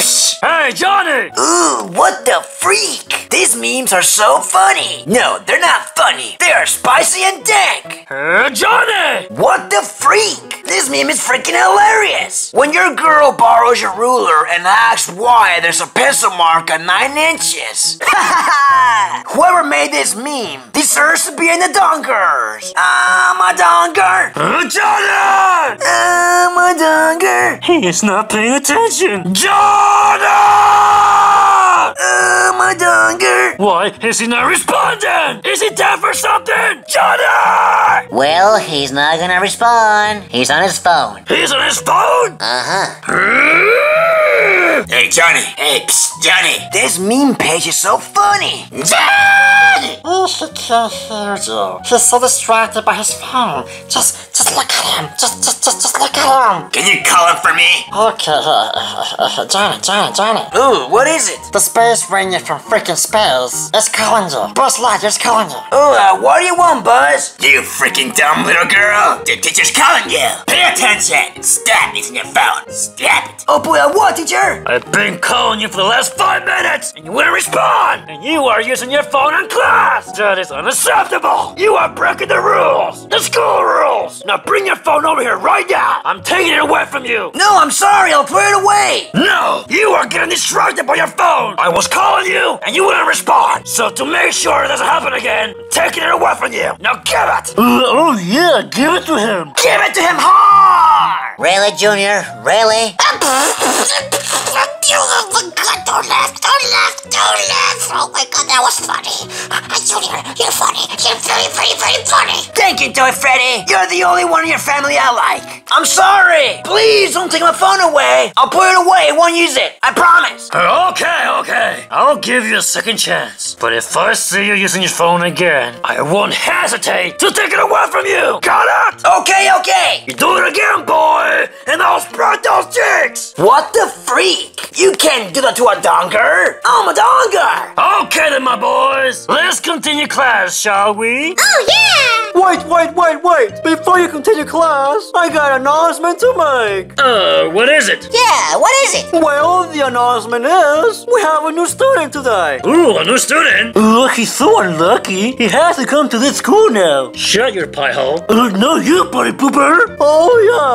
Yes! Hey, Johnny! Ooh, what the freak? These memes are so funny. No, they're not funny. They are spicy and dank. Hey, Johnny! What the freak? This meme is freaking hilarious. When your girl borrows your ruler and asks why there's a pencil mark on 9 inches. Whoever made this meme deserves to be in the dunkers. I'm a dunker. Hey, Johnny! I'm a dunker. He is not paying attention. Johnny! I'm a dunker. Why is he not responding? Is he deaf or something? Johnny! Well, he's not gonna respond. He's on his phone. He's on his phone? Uh huh. Hey, Johnny. Hey, psst, Johnny. This meme page is so funny. Johnny! Oh, he can't hear you. He's so distracted by his phone. Just, just look at him. Just, just, just, just look at him. Can you call him for me? Okay, uh, uh, uh, Johnny, Johnny, Johnny. Ooh, what is it? The space ranger from freaking space is calling you. Buzz Lightyear's calling you. Ooh, uh, what do you want, Buzz? You freaking dumb little girl. The teacher's calling you. Pay attention. Stab it in your phone. Stab it. Oh boy, uh, what, teacher? I've been calling you for the last five minutes, and you wouldn't respond! And you are using your phone in class! That is unacceptable! You are breaking the rules! The school rules! Now bring your phone over here right now! I'm taking it away from you! No, I'm sorry. I'll put it away. No! You are getting distracted by your phone! I was calling you, and you wouldn't respond! So to make sure it doesn't happen again, I'm taking it away from you! Now give it! oh yeah, give it to him! Give it to him hard. Really, Junior? Really? Don't laugh, don't laugh, don't laugh. Oh my god, that was funny. Junior, you're funny. You're very, very, very funny. Thank you, Toy Freddy. You're the only one in your family I like. I'm sorry. Please don't take my phone away. I'll put it away. Won't use it. I promise. Okay, okay. I'll give you a second chance. But if I see you using your phone again, I won't hesitate to take it away from you. Got it? Okay, okay. You do it again, boy, and I'll spread those cheeks. What the freak? You can't do that to a donker. I'm a donker. Okay then, my boys. Let's continue class, shall we? Oh yeah! Wait, wait, wait, wait! Before you continue class, I got an announcement to make! Uh, what is it? Yeah, what is it? Well, the announcement is we have a new student today! Ooh, a new student. Oh, he's so unlucky! He has to come to this school now! Shut your pie hole. Uh, no, you, buddy pooper! Oh,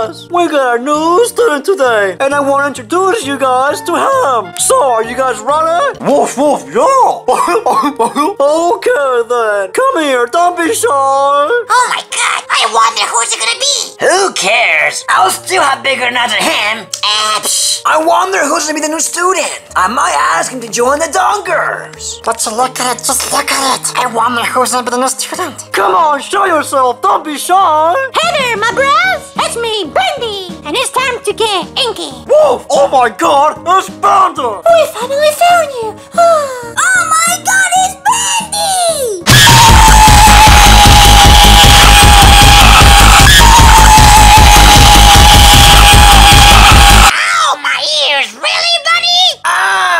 yes! We got a new student today, and I want to introduce you guys to him! So, are you guys ready? Woof, woof, yeah! okay then! Come here, don't be shy! Oh my god, I wonder who's it gonna be. Who cares? I'll still have bigger nuts than him. Uh. I wonder who's gonna be the new student. I might ask him to join the donkers. But you look at it, just look at it. I wonder who's gonna be the new student. Come on, show yourself, don't be shy! Hey there, get inky! Woof! Oh my god, it's Panda! We finally found you! oh my god, it's Brandy! Oh, my ears, really, buddy? Ow!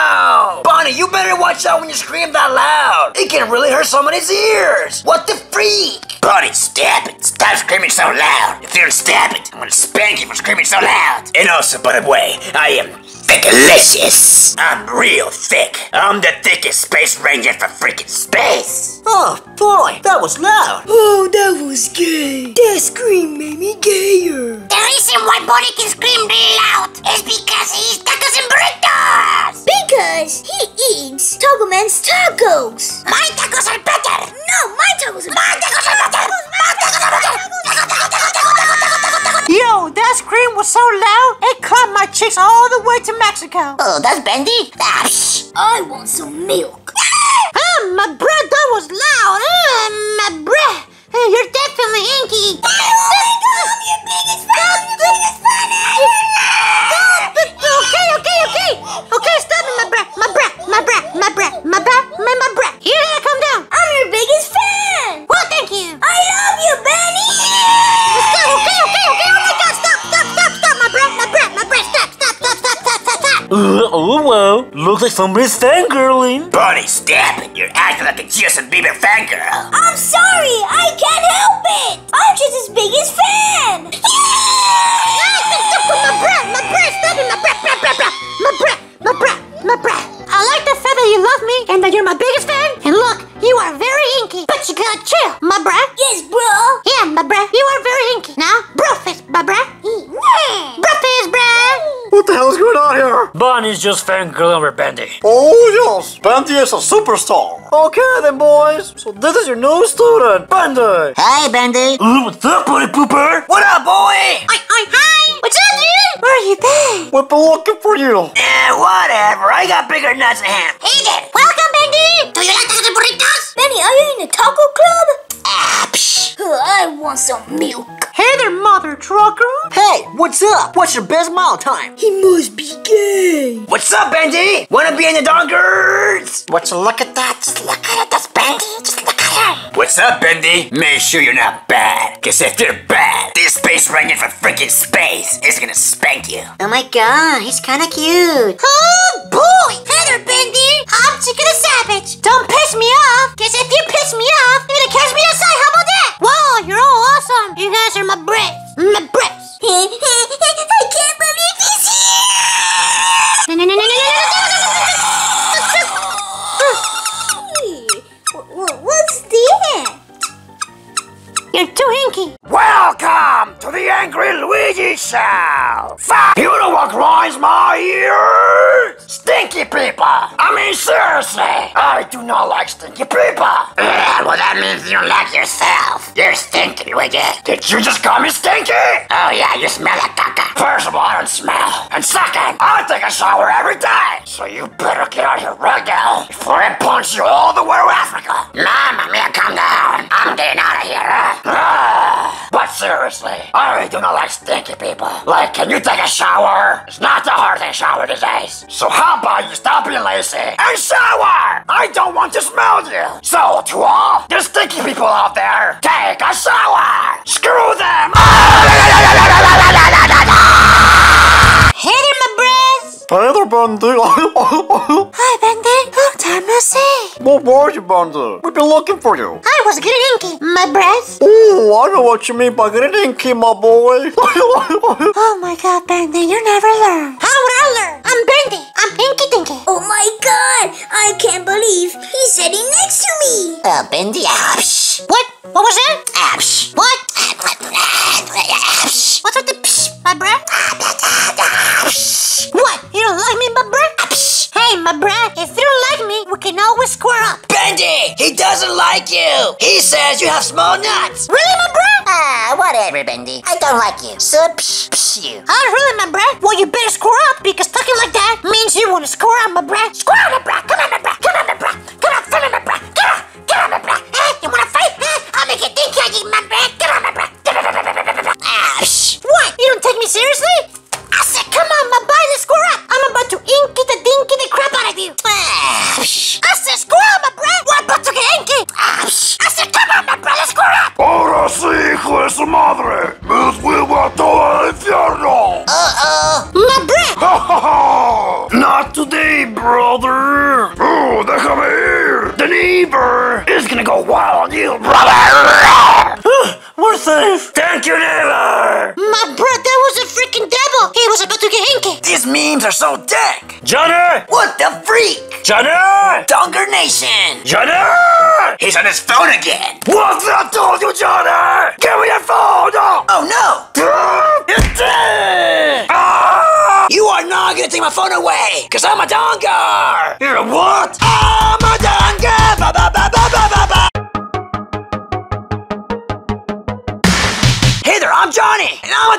Bonnie, you better watch out when you scream that loud. It can really hurt somebody's ears. What the freak? Buddy, stop it. Stop screaming so loud. If you don't stop it, I'm gonna spank you for screaming so loud. And also, by the way, I am thickalicious. I'm real thick. I'm the thickest space ranger for freaking space. Oh boy, that was loud! Oh, that was gay! That scream made me gayer! The reason why Bonnie can scream loud is because he eats tacos and burritos. Because he eats Taco Man's tacos! My tacos are better. No, my tacos are My tacos are better. My tacos are better. Yo, that scream was so loud, it cut my cheeks all the way to Mexico! Oh, that's Bendy? Ah. I want some milk! Ah, my breath, that was loud! Ah, my breath! Ah, You're definitely inky! Oh my god, I'm your biggest fan. oh, whoa. Looks like somebody's fangirling. Bonnie, stop it. You're acting like a Justin Bieber fangirl. I'm sorry. I can't help it. I'm just his biggest fan. Yeah! my breath, my breath, stop it. My breath, breath, breath, breath. My breath, my breath, my breath. I like the fact that you love me and that you're my biggest fan. Here? Bonnie's just fangirling over Bendy. Oh yes, Bendy is a superstar. Okay then, boys. So this is your new student, Bendy. Hey, Bendy. Ooh, what's up, buddy pooper? What up, boy? Oi, oi, hi! What's up, dude? Where are you been? We've been looking for you. Eh, whatever. I got bigger nuts than him. Hey there. Welcome, Bendy! Do you like the burritos? Benny, are you in the taco club? Ah, psh. I want some milk. Hey there, mother trucker! Hey, what's up? What's your best mile time? He must be gay! What's up, Bendy? Wanna be in the donkers? Would you look at that? Just look at it, that's Bendy. Just look at him. What's up, Bendy? Make sure you're not bad. Cause if you're bad, this space ranger from freaking space is gonna spank you. Oh my god, he's kinda cute. Oh boy! You're too hinky. Welcome to the Angry Luigi Show! Fuck! You know what grinds my ears? Stinky people! I mean, seriously! I do not like stinky people! Yeah, well, that means you like yourself. You're stinky, Luigi. Did you just call me stinky? Oh, yeah, you smell like caca. First of all, I don't smell. And second, I take a shower every day. So you better get out here right now before I punch you all the way to Africa. Mama mia, calm down. I'm getting out of here. Ah, but seriously, I do not like stinky people. Like, can you take a shower? It's not the hard thing shower these days. So how about you stop being lazy and shower? I don't want to smell you. So to all the stinky people out there, take a shower. Screw them. Hey there, my breasts. Hey there, Bendy. Hi, Bendy. Long time no see. What were you, Bendy? We've been looking for you. I was getting hinky. My breasts. Oh, I know what you mean by getting inky, my boy. Oh my god, Bendy, you never learn. How would I learn? I'm Bendy. I'm hinky dinky. Oh my god. I can't believe he's sitting next to me. Oh, Bendy. Ah, psh. What? What was that? Ah, psh. What? Like you. He says you have small nuts. Really, my breath? Ah, whatever, Bendy. I don't like you. So, psh, psh, you. Oh, really, my breath? Well, you better score up because talking like that means you want to score up, my breath. Score up, my breath. Come on, my breath. Come on, my breath. Come on, fill in my breath. Come on, get on, my breath. Eh? You want to fight? Eh? I'll make you think I eat my breath. Get on, my breath. Ah, psh. What? You don't take me seriously? I said, come on, my boy, let's square up. The neighbor is gonna go wild on you, brother. We're safe. Thank you, neighbor. My breath, that was a freaking devil. He was about to get hinky. These memes are so dank. Johnny! What the freak? Johnny! Donker Nation. Johnny! He's on his phone again. What did I told you, Johnny? Give me your phone! No! Oh no! It's dead! Ah! You are not gonna take my phone away, cause I'm a donker. You're a what?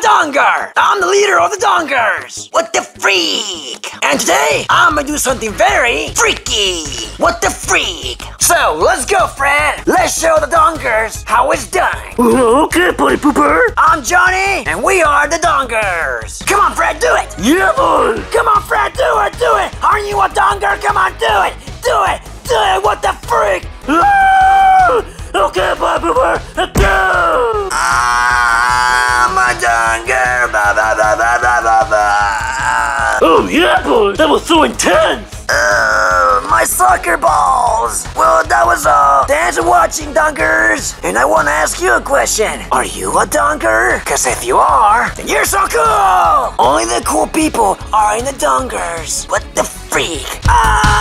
And I'm the leader of the donkers. What the freak? And today, I'm gonna do something very freaky. What the freak? So, let's go, Fred. Let's show the donkers how it's done. Okay, buddy pooper. I'm Johnny, and we are the donkers. Come on, Fred, do it. Yeah, boy. Come on, Fred, do it, do it. Aren't you a donker? Come on, do it, do it, do it. What the freak? Ah! Okay, buddy pooper. Go. Yeah, boy. That was so intense. Uh, my soccer balls. Well, that was all. Thanks for watching, Dunkers. And I want to ask you a question. Are you a Dunker? Because if you are, then you're so cool. Only the cool people are in the Dunkers. What the freak? Ah!